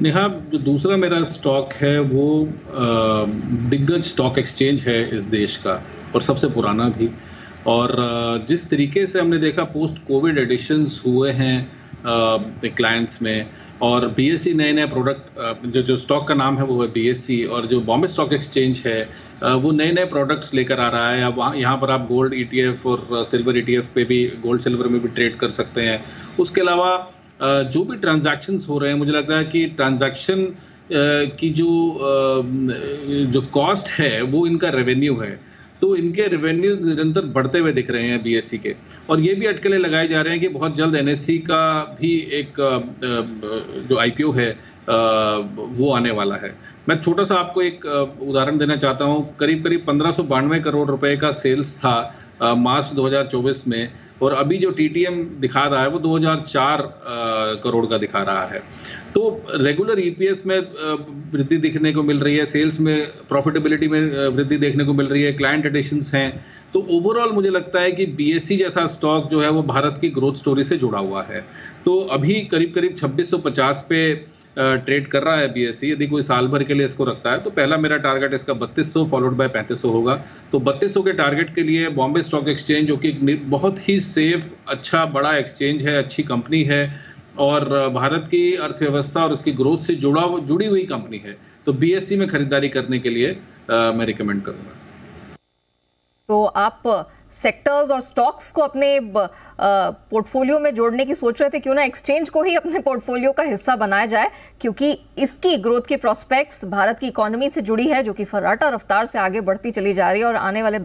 नेहा, जो दूसरा मेरा स्टॉक है, वो दिग्गज स्टॉक एक्सचेंज है इस देश का, और सबसे पुराना भी। और जिस तरीके से हमने देखा पोस्ट कोविड एडिशंस हुए हैं क्लाइंट्स में, और बीएससी नए नए प्रोडक्ट जो जो स्टॉक का नाम है, वो है बीएससी और जो बॉम्बे स्टॉक एक्सचेंज है वो नए नए प्रोडक्ट्स लेकर आ रहा है। अब यहाँ पर आप गोल्ड ईटीएफ और सिल्वर ईटीएफ पे भी गोल्ड सिल्वर में भी ट्रेड कर सकते हैं। उसके अलावा जो भी ट्रांजैक्शंस हो रहे हैं, मुझे लग रहा है कि ट्रांजैक्शन की जो जो कॉस्ट है, वो इनका रेवेन्यू है। तो इनके रेवेन्यू निरंतर बढ़ते हुए दिख रहे हैं बीएससी के। और ये भी अटकलें लगाए जा रहे हैं कि बहुत जल्द एनएससी का भी एक जो आईपीओ है वो आने वाला है। मैं छोटा सा आपको एक उदाहरण देना चाहता हूँ। करीब करीब पंद्रह करोड़ रुपए का सेल्स था मार्च 2024 में। और अभी जो टीटीएम दिखा रहा है वो 2004 अ, करोड़ का दिखा रहा है। तो रेगुलर ईपीएस में वृद्धि दिखने को मिल रही है सेल्स में प्रॉफिटेबिलिटी में वृद्धि देखने को मिल रही है क्लाइंट एडिशन हैं। तो ओवरऑल मुझे लगता है कि बीएससी जैसा स्टॉक जो है वो भारत की ग्रोथ स्टोरी से जुड़ा हुआ है। तो अभी करीब करीब 2650 पे ट्रेड कर रहा है बीएससी यदि कोई साल भर के लिए इसको रखता है तो पहला मेरा टारगेट इसका 3200 फॉलोड बाय 3500 होगा। तो 3200 के टारगेट के लिए बॉम्बे स्टॉक एक्सचेंज जो कि बहुत ही सेफ़ अच्छा बड़ा एक्सचेंज है अच्छी कंपनी है और भारत की अर्थव्यवस्था और उसकी ग्रोथ से जुड़ा जुड़ी हुई कंपनी है। तो बीएससी में खरीदारी करने के लिए अ, मैं रिकमेंड करूँगा। तो आप सेक्टर्स और स्टॉक्स को अपने पोर्टफोलियो में जोड़ने की सोच रहे थे, क्यों ना एक्सचेंज को ही अपने पोर्टफोलियो का हिस्सा बनाया जाए? क्योंकि इसकी ग्रोथ की प्रोस्पेक्ट्स भारत की इकोनॉमी से जुड़ी है, जो कि फर्राटा रफ्तार से आगे बढ़ती चली जा रही है और आने वाले